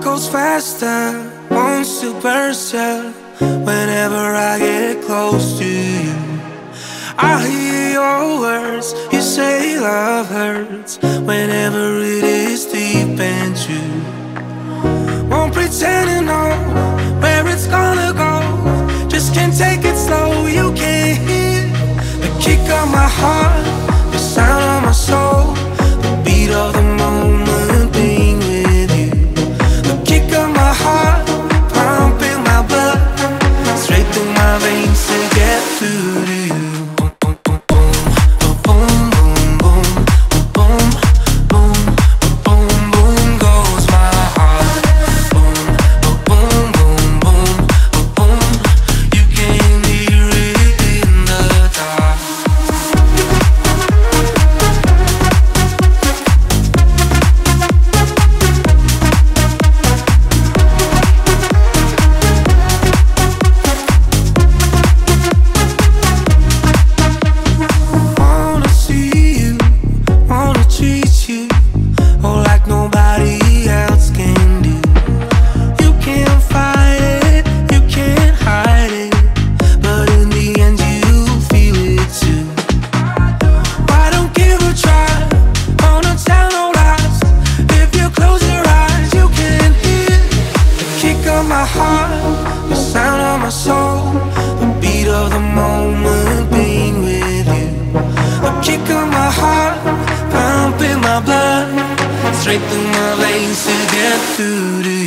goes faster, wants to burst out whenever I get close to you. I hear your words, you say love hurts whenever it is deep and true. Won't pretend to know where it's gonna go, just can't take it slow. You can't hear the kick of my heart, the sound of my soul, get through heart, the sound of my soul, the beat of the moment being with you. Kick of my heart, pumping my blood straight through my veins to get through to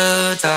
Gi